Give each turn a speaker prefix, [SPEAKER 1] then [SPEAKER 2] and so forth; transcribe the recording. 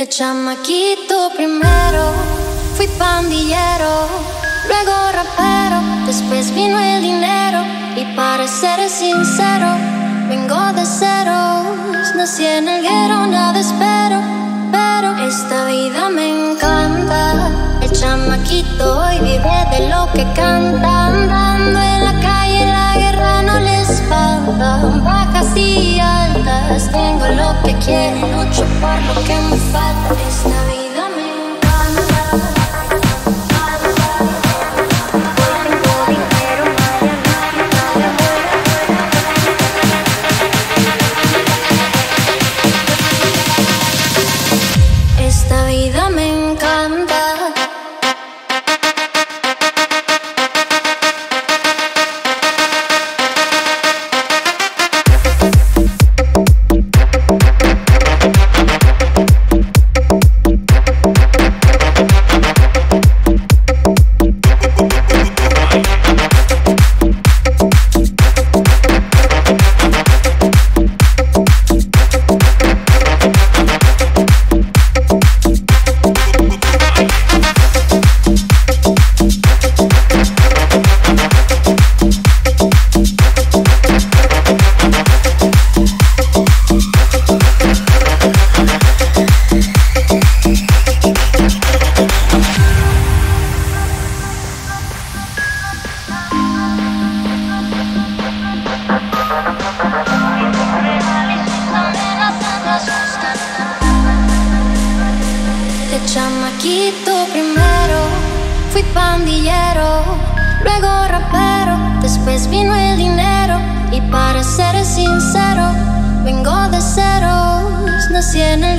[SPEAKER 1] De chamaquito primero. Fui pandillero, luego rapero, después vino el dinero y para ser sincero, vengo de ceros, nací en el guero, lo que quiero, lucho por lo que me falta, esta vida chamaquito primero fui pandillero, luego rapero, después vino el dinero y para ser sincero, vengo de ceros, nací en el